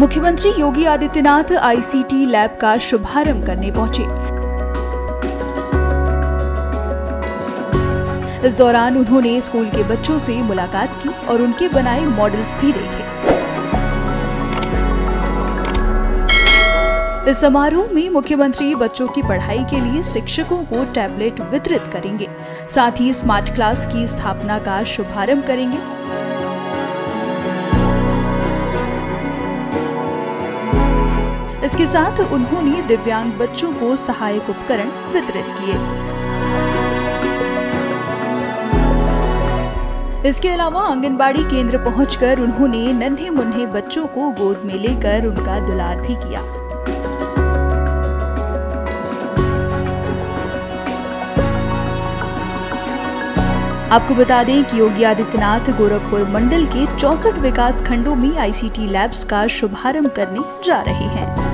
मुख्यमंत्री Yogi Adityanath ICT lab का शुभारंभ करने पहुँचे। इस दौरान उन्होंने स्कूल के बच्चों से मुलाकात की और उनके बनाए मॉडल्स भी देखे। इस समारोह में मुख्यमंत्री बच्चों की पढ़ाई के लिए शिक्षकों को टैबलेट वितरित करेंगे। साथ ही स्मार्ट क्लास की स्थापना का शुभारंभ करेंगे। इसके साथ उन्होंने दिव्यांग बच्चों को सहायक उपकरण वितरित किए। इसके अलावा आंगनबाड़ी केंद्र पहुंचकर उन्होंने नन्हे मुन्ने बच्चों को गोद में लेकर उनका दुलार भी किया। आपको बता दें कि योगी आदित्यनाथ गोरखपुर मंडल के चौसठ विकास खंडों में आईसीटी लैब्स का शुभारंभ करने जा रहे हैं।